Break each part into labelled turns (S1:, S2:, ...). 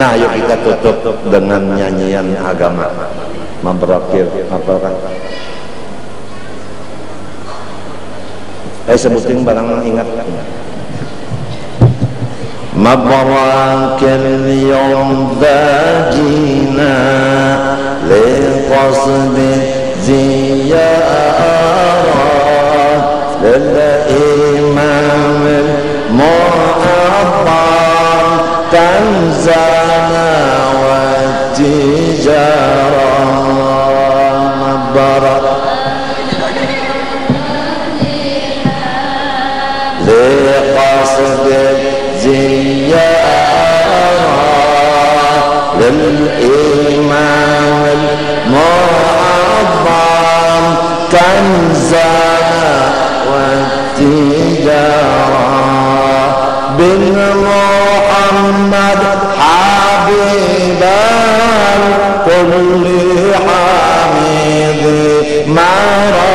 S1: Nah, yuk kita tutup dengan nyanyian agama. Memperokir apa kan? Eh sebutin barang ingat. مبراك اليوم باجينا لقصد زيارة للإمام المعظم كنزنا مبراك لقصد زيارة للإمام المعظم كنزنا والتجارة. بن محمد حبيبا حميد مرى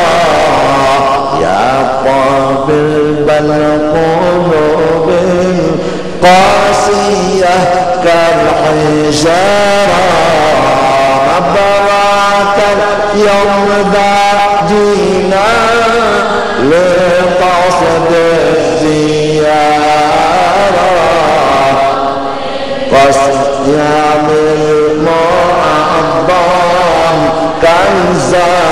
S1: يا قابل القلوب قاسية كالحجارة مبارك يوم دعينا لقصد الزيارة قصد يا المعظم كنزا